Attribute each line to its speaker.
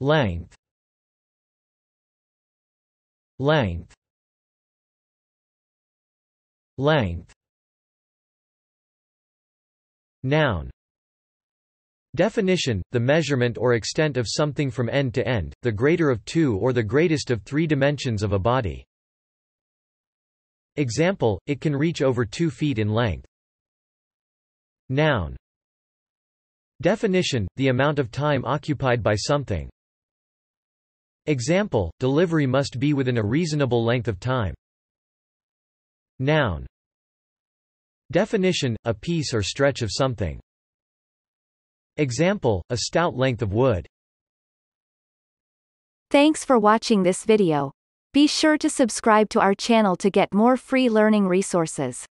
Speaker 1: length length length noun Definition, the measurement or extent of something from end to end, the greater of two or the greatest of three dimensions of a body. Example, it can reach over two feet in length. Noun Definition, the amount of time occupied by something. Example, delivery must be within a reasonable length of time. Noun Definition, a piece or stretch of something. Example, a stout length of wood.
Speaker 2: Thanks for watching this video. Be sure to subscribe to our channel to get more free learning resources.